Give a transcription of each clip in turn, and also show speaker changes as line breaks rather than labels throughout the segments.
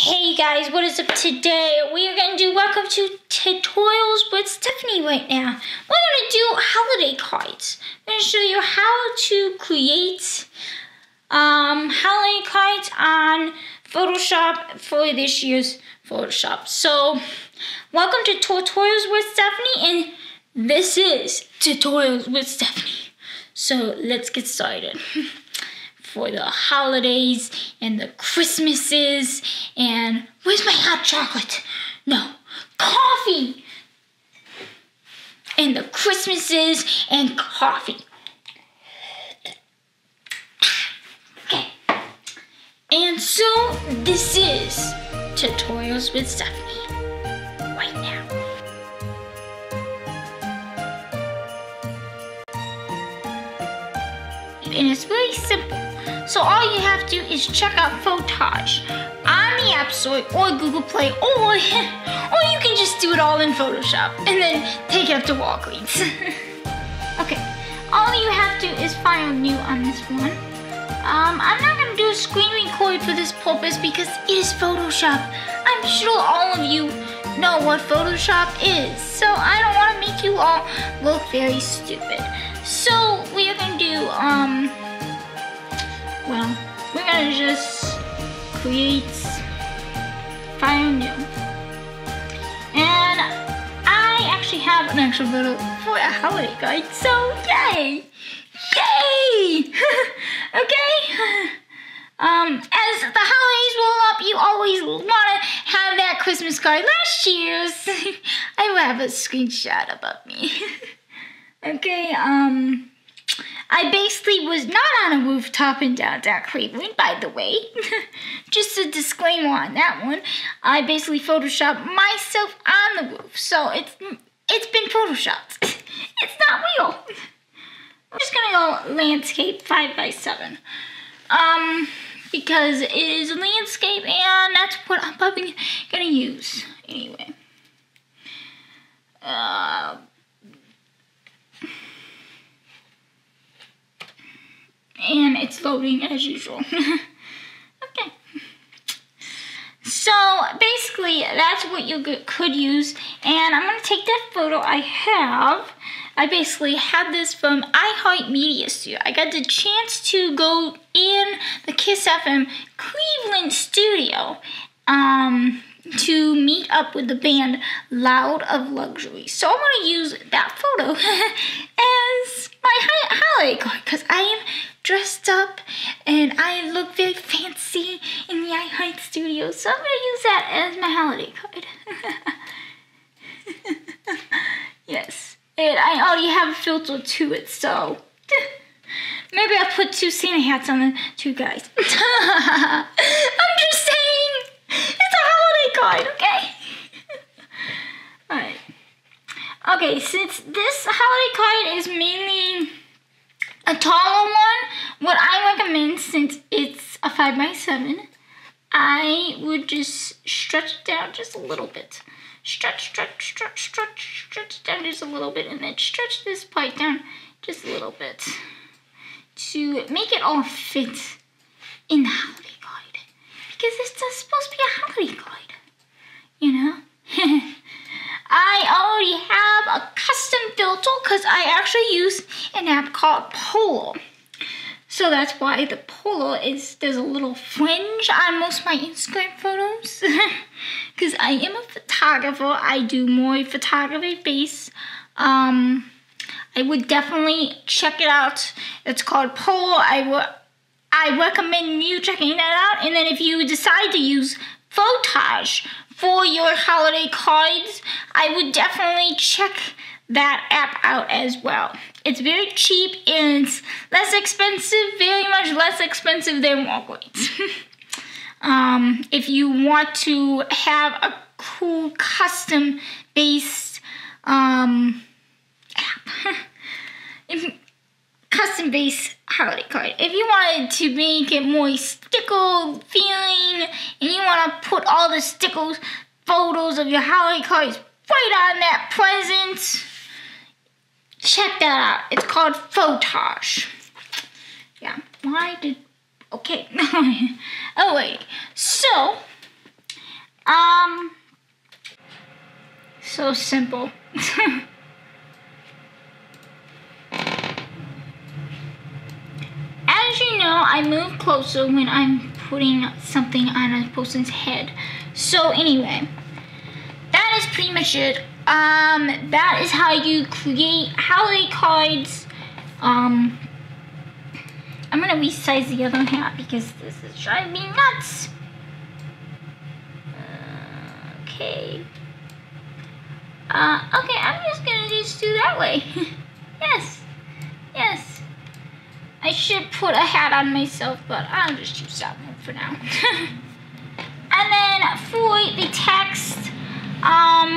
Hey guys, what is up today? We are going to do welcome to tutorials with Stephanie right now. We're going to do holiday cards. I'm going to show you how to create um, holiday cards on Photoshop for this year's Photoshop. So, welcome to tutorials with Stephanie and this is tutorials with Stephanie. So, let's get started. for the holidays and the Christmases and where's my hot chocolate? No, coffee! And the Christmases and coffee. Okay. And so this is Tutorials with Stephanie. Right now. And it's very simple. So all you have to do is check out Photage on the App Store or Google Play or, or you can just do it all in Photoshop and then take it up to Walgreens. okay, all you have to is file new on this one. Um, I'm not to do a screen record for this purpose because it is Photoshop. I'm sure all of you know what Photoshop is, so I don't want to make you all look very stupid. So we are to do, um, well, we're gonna just create file new. And I actually have an extra photo for a holiday guide, so yay! Yay! okay? Um, as the holidays roll up, you always want to have that Christmas card. Last year's, I will have a screenshot above me. okay, um, I basically was not on a rooftop in downtown Cleveland, by the way. Just a disclaimer on that one. I basically photoshopped myself on the roof, so it's it's been photoshopped. it's not real. I'm just gonna go landscape five by seven, um, because it is a landscape, and that's what I'm probably gonna use anyway. Uh, as usual. okay. So basically, that's what you could use. And I'm going to take that photo I have. I basically had this from iHeart Media Studio. I got the chance to go in the Kiss FM Cleveland studio um, to meet up with the band Loud of Luxury. So I'm going to use that photo as my highlight card because I am dressed up and I look very fancy in the iHeart studio. So I'm going to use that as my holiday card. yes. And I already have a filter to it, so maybe I'll put two Santa hats on the two guys. I'm just saying, it's a holiday card, okay? Alright. Okay, since this holiday card is mainly a taller one, what I recommend since it's a 5 by 7 I would just stretch it down just a little bit. Stretch, stretch, stretch, stretch, stretch down just a little bit, and then stretch this part down just a little bit to make it all fit in the holiday guide. Because it's supposed to be a holiday guide, you know? I already have a custom filter because I actually use an app called Polo. So that's why the polo is, there's a little fringe on most of my Instagram photos. Because I am a photographer. I do more photography based. Um, I would definitely check it out. It's called Polo. I would I recommend you checking that out. And then if you decide to use Photage for your holiday cards, I would definitely check that app out as well. It's very cheap and it's less expensive, very much less expensive than Walgreens. um, if you want to have a cool custom based um, app, custom based holiday card. If you wanted to make it more stickle feeling and you want to put all the stickles, photos of your holiday cards right on that present, Check that out. It's called Photosh. Yeah, why did... Okay. oh, wait. So, um... So simple. As you know, I move closer when I'm putting something on a person's head. So anyway, that is pretty much it. Um, that is how you create holiday cards. Um, I'm gonna resize the other hat because this is driving me nuts. Okay. Uh, okay, I'm just gonna just do that way. yes, yes. I should put a hat on myself, but I'll just use that one for now. and then for the text, um,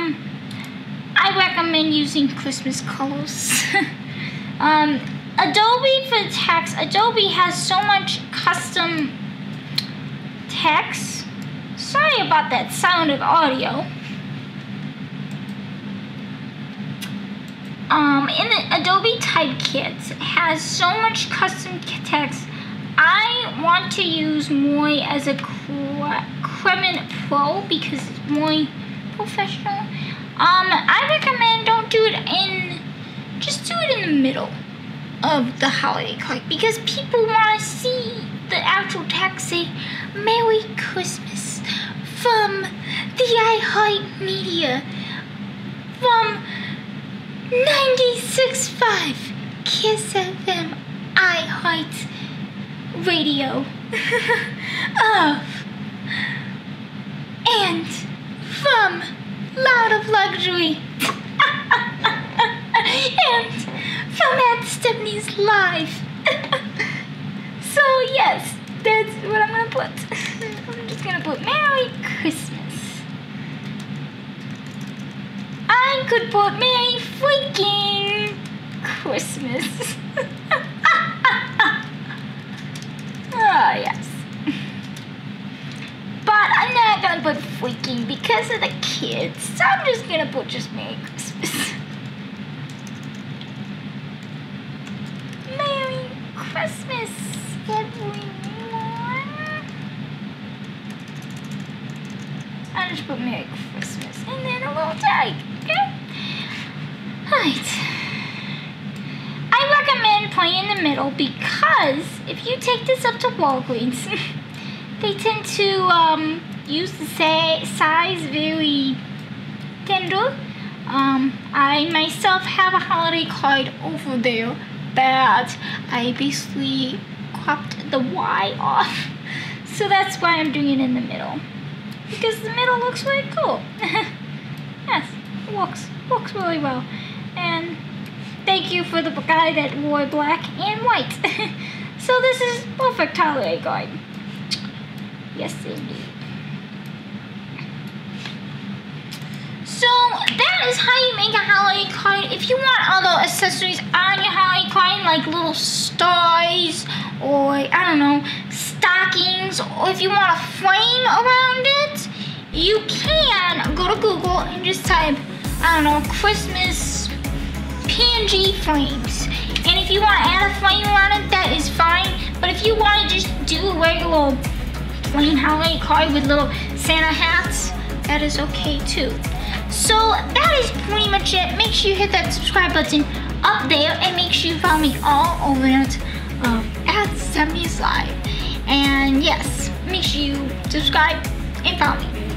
recommend using Christmas colors. um, Adobe for text, Adobe has so much custom text. Sorry about that sound of audio. Um, in the Adobe Typekit has so much custom text. I want to use more as a Crement Pro because it's professional. Um, I recommend don't do it in, just do it in the middle of the holiday card because people want to see the actual text say Merry Christmas from the iHeart Media from 96.5 Kiss FM iHeart Radio. Of and from Loud of Luxury and from Aunt Stephanie's Live. so yes, that's what I'm gonna put. I'm just gonna put Merry Christmas. I could put Merry freaking Christmas. oh, yes. But I'm not freaking because of the kids. So I'm just gonna put just Merry Christmas. Merry Christmas, everyone. I just put Merry Christmas and then a little tag, okay? Alright. I recommend playing in the middle because if you take this up to Walgreens, they tend to um, use the say, size very tender. Um, I myself have a holiday card over there but I basically cropped the Y off. So that's why I'm doing it in the middle. Because the middle looks really cool. yes, it works, works really well. And thank you for the guy that wore black and white. so this is perfect holiday card. Yes, indeed. So that is how you make a holiday card. If you want other accessories on your holiday card, like little stars or I don't know, stockings, or if you want a frame around it, you can go to Google and just type, I don't know, Christmas PNG frames. And if you want to add a frame around it, that is fine. But if you want to just do a regular plain holiday card with little Santa hats, that is okay too. So that is pretty much it. Make sure you hit that subscribe button up there and make sure you follow me all over it um, at Stephanie's Live. And yes, make sure you subscribe and follow me.